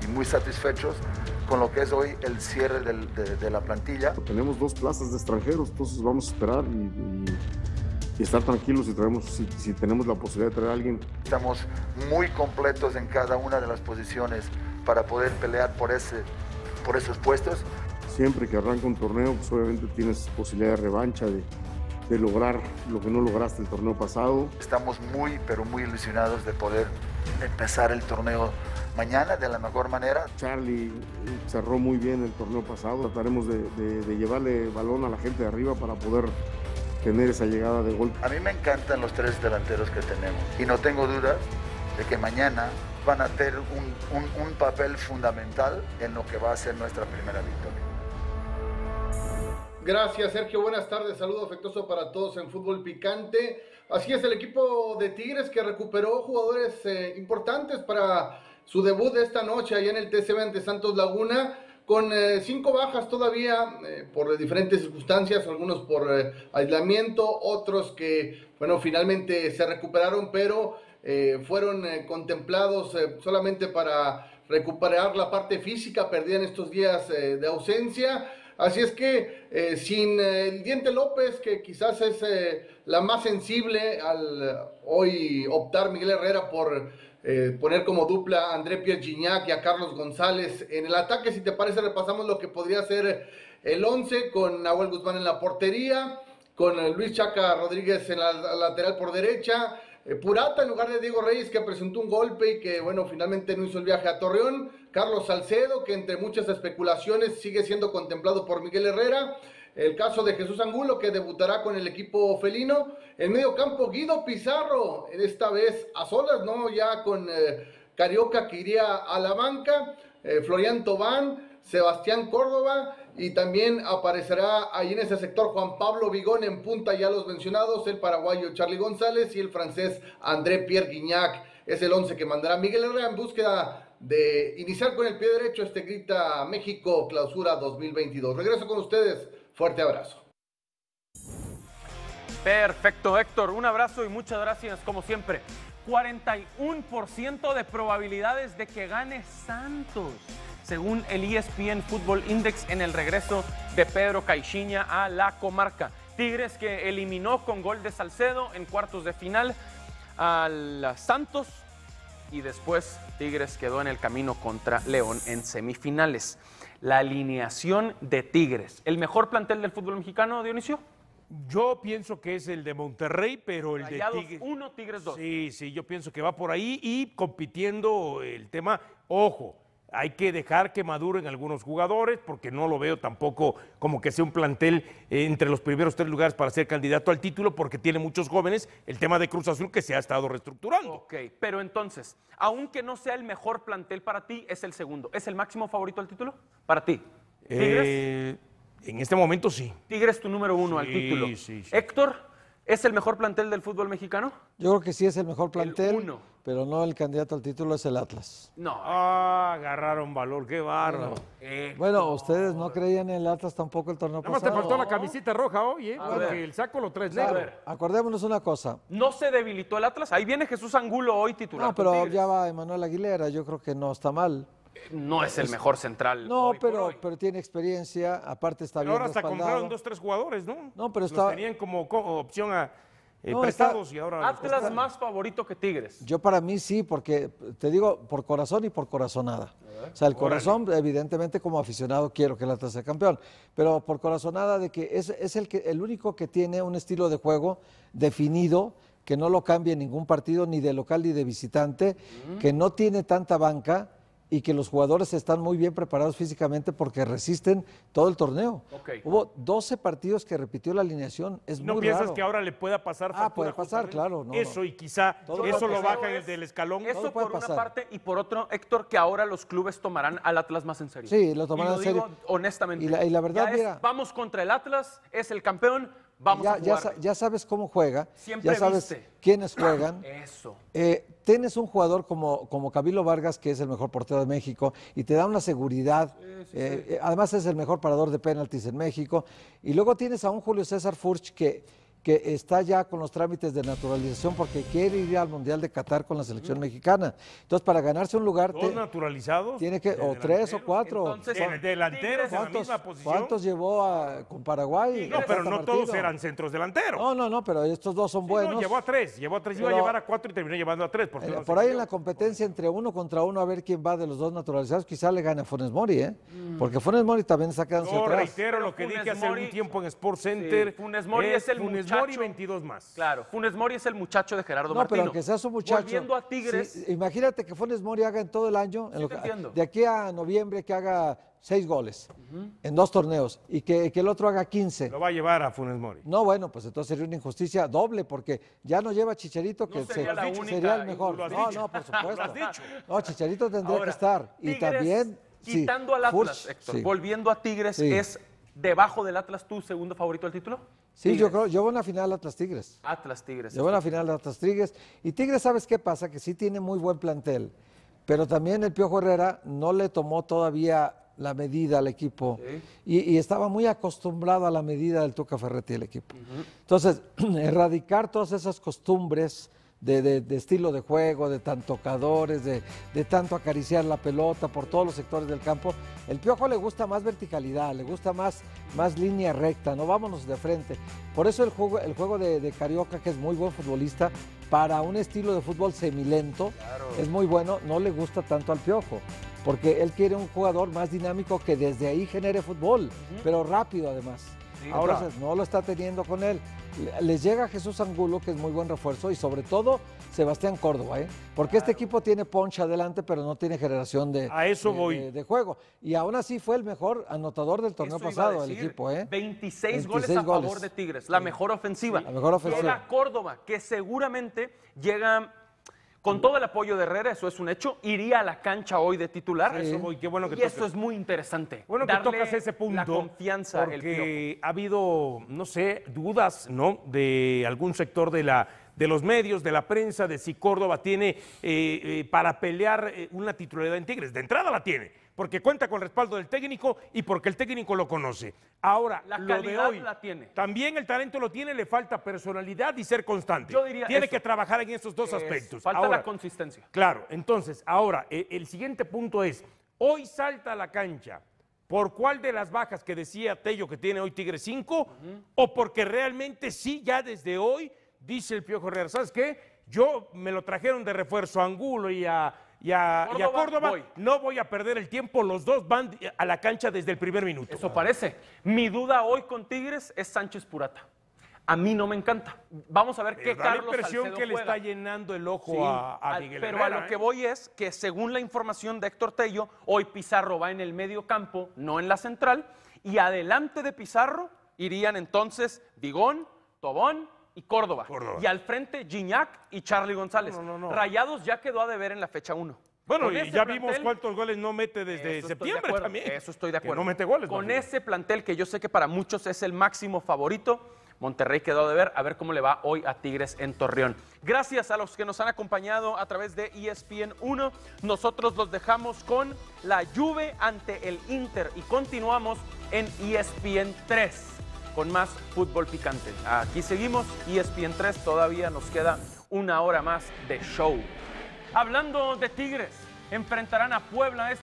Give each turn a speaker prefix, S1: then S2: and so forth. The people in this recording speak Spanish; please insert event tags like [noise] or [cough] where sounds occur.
S1: y muy satisfechos con lo que es hoy el cierre del- de, de la plantilla.
S2: Tenemos dos plazas de extranjeros, entonces vamos a esperar y, y- y estar tranquilos si, traemos, si, si tenemos la posibilidad de traer a alguien.
S1: Estamos muy completos en cada una de las posiciones para poder pelear por, ese, por esos puestos.
S2: Siempre que arranca un torneo, pues obviamente tienes posibilidad de revancha, de, de lograr lo que no lograste el torneo pasado.
S1: Estamos muy, pero muy ilusionados de poder empezar el torneo mañana de la mejor manera.
S2: Charlie eh, cerró muy bien el torneo pasado. Trataremos de, de- de llevarle balón a la gente de arriba para poder tener esa llegada de gol.
S1: A mí me encantan los tres delanteros que tenemos y no tengo dudas de que mañana van a tener un, un- un papel fundamental en lo que va a ser nuestra primera victoria.
S3: Gracias, Sergio. Buenas tardes. Saludo afectuoso para todos en Fútbol Picante. Así es, el equipo de Tigres que recuperó jugadores eh, importantes para su debut de esta noche allá en el TCB ante Santos Laguna, con eh, cinco bajas todavía eh, por diferentes circunstancias, algunos por eh, aislamiento, otros que, bueno, finalmente se recuperaron, pero fueron contemplados solamente para recuperar la parte física perdida en estos días de ausencia. Así es que sin el Diente López, que quizás es la más sensible al hoy optar Miguel Herrera por eh, poner como dupla a André Pierre Gignac y a Carlos González. En el ataque, si te parece repasamos lo que podría ser el 11 con Nahuel Guzmán en la portería, con eh, Luis Chaca Rodríguez en la, la lateral por derecha, eh, Purata en lugar de Diego Reyes que presentó un golpe y que bueno finalmente no hizo el viaje a Torreón, Carlos Salcedo que entre muchas especulaciones sigue siendo contemplado por Miguel Herrera, el caso de Jesús Angulo que debutará con el equipo felino, en medio campo Guido Pizarro, esta vez a solas, no ya con eh, Carioca que iría a la banca, eh, Florian Tobán, Sebastián Córdoba y también aparecerá ahí en ese sector Juan Pablo Vigón en punta ya los mencionados, el paraguayo Charlie González y el francés André Pierre Guignac. Es el 11 que mandará Miguel Herrera en búsqueda de iniciar con el pie derecho este grita México Clausura 2022. Regreso con ustedes. Fuerte abrazo.
S4: Perfecto, Héctor. Un abrazo y muchas gracias, como siempre. 41% de probabilidades de que gane Santos, según el ESPN Football Index en el regreso de Pedro Caixinha a la comarca. Tigres que eliminó con gol de Salcedo en cuartos de final al Santos y después Tigres quedó en el camino contra León en semifinales. La alineación de Tigres, el mejor plantel del fútbol mexicano, Dionisio.
S5: Yo pienso que es el de Monterrey, pero el
S4: Rayados
S5: de Tigres.
S4: 1, Tigres 2.
S5: Sí, sí, yo pienso que va por ahí y compitiendo el tema. Ojo, hay que dejar que maduren algunos jugadores porque no lo veo tampoco como que sea un plantel eh, entre los primeros tres lugares para ser candidato al título porque tiene muchos jóvenes. El tema de Cruz Azul que se ha estado reestructurando.
S4: Ok, pero entonces, aunque no sea el mejor plantel para ti, es el segundo. ¿Es el máximo favorito al título? Para ti. Tigres,
S5: Eh, en este momento sí.
S4: Tigres tu número uno al
S5: Sí,
S4: título.
S5: sí, sí.
S4: Héctor, ¿es el mejor plantel del fútbol mexicano?
S6: Yo creo que sí es el mejor plantel,
S4: uno.
S6: Pero no el candidato al título es el Atlas.
S4: No.
S5: Ah, agarraron valor, qué bárbaro.
S6: Bueno, ustedes no creían en el Atlas tampoco el torneo
S5: Nada más te
S6: pasado.
S5: faltó la camisita roja hoy, ¿eh?
S4: A
S5: Porque
S4: ver.
S5: el saco lo traes
S4: A
S5: negro.
S4: ver,
S6: Acordémonos una cosa.
S4: no se debilitó el Atlas. Ahí viene Jesús Angulo hoy titular.
S6: No, pero ya va Emanuel Aguilera, yo creo que no está mal.
S4: No es el mejor central.
S6: No,
S4: hoy por
S6: pero,
S4: hoy.
S6: pero tiene experiencia, aparte está
S5: Pero
S6: bien
S5: ahora hasta
S6: respaldado.
S5: compraron dos, tres jugadores, ¿no?
S6: No, pero
S5: Los
S6: está-
S5: tenían como co- opción a eh,
S6: No, está-
S5: prestados y ahora...
S4: Atlas más favorito que Tigres.
S6: Yo para mí sí, porque te digo por corazón y por corazonada. O sea, el corazón, evidentemente, como aficionado, quiero que el Atlas sea campeón. Pero por corazonada de que es, es el, que, el único que tiene un estilo de juego definido, que no lo cambia en ningún partido, ni de local ni de visitante, que no tiene tanta banca y que los jugadores están muy bien preparados físicamente porque resisten todo el torneo.
S4: Ok.
S6: Hubo 12 partidos que repitió la alineación. Es
S5: ¿No
S6: muy
S5: piensas
S6: raro.
S5: que ahora le pueda pasar
S6: Ah, puede pasar,
S5: justamente?
S6: claro, no,
S5: Eso
S6: no.
S5: y quizá
S6: Todo
S5: eso lo baja del escalón.
S4: Eso
S6: Todo puede
S4: por una
S6: pasar.
S4: parte y por otro, Héctor, que ahora los clubes tomarán al Atlas más en serio.
S6: Sí, lo tomarán
S4: Y
S6: en serio.
S4: digo honestamente.
S6: Y la- y la verdad,
S4: Ya es,
S6: mira-
S4: vamos contra el Atlas, es el campeón, vamos
S6: ya,
S4: a
S6: ya
S4: jugar.
S6: sa- ya sabes cómo juega,
S4: Siempre
S6: ya sabes
S4: viste.
S6: quiénes juegan. [clears throat]
S4: Eso.
S6: Eh, tienes un jugador como, como Camilo Vargas, que es el mejor portero de México, y te da una seguridad. Eh, eh, además es el mejor parador de penaltis en México. Y luego tienes a un Julio César Furch que, que está ya con los trámites de naturalización porque quiere ir al Mundial de Qatar con la selección mexicana. Entonces, para ganarse un lugar...
S5: ¿Dos
S6: te-
S5: naturalizados?
S6: tiene que,
S5: de
S6: o tres o cuatro.
S4: Entonces,
S5: De- delanteros en la
S6: ¿Cuántos,
S5: misma posición.
S6: cuántos llevó a- con Paraguay?
S5: No, pero no todos eran centros delanteros.
S6: No, no, no, pero estos dos son
S5: Sí, no,
S6: buenos.
S5: llevó a tres, llevó a tres, iba a
S6: Pero-
S5: llevar a cuatro y terminó llevando a tres. porque
S6: Eh,
S5: no
S6: por ahí en la competencia entre uno contra uno, a ver quién va de los dos naturalizados, quizá le gane a Funes Mori, ¿eh? Porque Funes Mori también está
S5: Yo
S6: atrás.
S5: reitero
S4: Pero
S5: lo que
S4: Funes
S5: dije hace
S4: Mori-
S5: algún tiempo en Sports Center.
S4: Funes Mori es el
S5: Funes
S4: muchacho-
S5: Mori 22 más.
S4: Claro, Funes Mori es el muchacho de Gerardo
S6: No,
S4: Martino.
S6: pero aunque sea su muchacho.
S4: Volviendo a Tigres,
S6: sí, imagínate que Funes Mori haga en todo el año, en
S4: Sí,
S6: lo
S4: te
S6: que-
S4: entiendo.
S6: de aquí a noviembre, que haga seis goles en dos torneos y que, que el otro haga 15.
S5: Lo va a llevar a Funes Mori.
S6: No, bueno, pues entonces sería una injusticia doble, porque ya no lleva a Chicharito, que
S4: sería la única
S6: sería el mejor.
S5: lo has
S6: No,
S5: dicho.
S6: no, por supuesto. [laughs]
S5: Lo has dicho.
S6: No, Chicharito tendría
S4: Ahora,
S6: que estar. Y también. sí,
S4: Quitando al Atlas,
S6: Furch,
S4: Héctor,
S6: sí.
S4: volviendo a Tigres,
S6: Sí.
S4: ¿es debajo del Atlas tu segundo favorito del título?
S6: Sí, yo creo, yo voy a una final Atlas Tigres.
S4: Atlas Tigres.
S6: Llevó a la final Atlas Tigres. Y Tigres, ¿sabes qué pasa? Que sí tiene muy buen plantel. Pero también el Piojo Herrera no le tomó todavía la medida al equipo. Y, y estaba muy acostumbrado a la medida del Tuca Ferretti el equipo. Entonces, [clears throat] erradicar todas esas costumbres de, de- de estilo de juego, de tan tocadores, de, de tanto acariciar la pelota por todos los sectores del campo. El Piojo le gusta más verticalidad, le gusta más, más línea recta, no vámonos de frente. Por eso el juego, el juego de, de Carioca, que es muy buen futbolista, para un estilo de fútbol semilento, es muy bueno, no le gusta tanto al Piojo. Porque él quiere un jugador más dinámico que desde ahí genere fútbol, pero rápido además.
S5: Ahora-
S6: Entonces, no lo está teniendo con él. Le- Les llega Jesús Angulo, que es muy buen refuerzo, y sobre todo Sebastián Córdoba, ¿eh? porque este equipo tiene poncha adelante, pero no tiene generación de,
S5: A eso
S6: de-
S5: voy.
S6: de- de juego. Y aún así fue el mejor anotador del torneo
S4: Eso
S6: pasado, el equipo. ¿eh?
S4: 26, goles
S6: 26
S4: a favor
S6: goles.
S4: de Tigres, la mejor ofensiva.
S6: La mejor ofensiva.
S4: Llega Córdoba, que seguramente llega con todo el apoyo de Herrera, eso es un hecho, iría a la cancha hoy de titular.
S5: Eso voy, qué bueno que
S4: y eso es muy interesante.
S5: Bueno que
S4: Darle
S5: tocas ese punto.
S4: La confianza, el
S5: porque ha habido, no sé, dudas, ¿no? De algún sector de la de los medios, de la prensa, de si Córdoba tiene eh, eh, para pelear eh, una titularidad en Tigres. De entrada la tiene, porque cuenta con el respaldo del técnico y porque el técnico lo conoce. Ahora,
S4: La
S5: lo de hoy,
S4: la tiene.
S5: También el talento lo tiene, le falta personalidad y ser constante.
S4: Yo diría
S5: tiene
S4: eso.
S5: que trabajar en esos dos
S4: Es-
S5: aspectos.
S4: Falta
S5: Ahora,
S4: la consistencia.
S5: Claro, entonces, ahora, eh, el siguiente punto es, hoy salta a la cancha, ¿por cuál de las bajas que decía Tello que tiene hoy Tigre 5? ¿O porque realmente sí, ya desde hoy, dice el Piojo Herrera, ¿sabes qué? Yo me lo trajeron de refuerzo a Angulo y a, y a- y a
S4: Córdoba, voy.
S5: no voy a perder el tiempo, los dos van a la cancha desde el primer minuto.
S4: Eso parece. Mi duda hoy con Tigres es Sánchez Purata. A mí no me encanta. Vamos a ver qué
S5: da la
S4: Carlos
S5: impresión
S4: Salcedo
S5: que le
S4: juega.
S5: está llenando el ojo
S4: Sí,
S5: a, a Miguel
S4: pero
S5: Herrera,
S4: a lo que
S5: ¿eh?
S4: voy es que según la información de Héctor Tello, hoy Pizarro va en el medio campo, no en la central, y adelante de Pizarro irían entonces Digón, Tobón y Córdoba.
S5: Córdoba.
S4: Y al frente Gignac y Charlie González.
S5: No, no, no.
S4: Rayados ya quedó a deber en la fecha 1.
S5: Bueno, y ya vimos cuántos goles no mete desde
S4: de
S5: septiembre
S4: acuerdo,
S5: también.
S4: Eso estoy de
S5: Que
S4: acuerdo.
S5: no mete goles.
S4: Con
S5: bien.
S4: ese plantel que yo sé que para muchos es el máximo favorito, Monterrey quedó de ver, a ver cómo le va hoy a Tigres en Torreón. Gracias a los que nos han acompañado a través de ESPN 1. Nosotros los dejamos con la Juve ante el Inter y continuamos en E ESPN 3 con más fútbol picante. Aquí seguimos, E ESPN 3, todavía nos queda una hora más de show. Hablando de Tigres, enfrentarán a Puebla.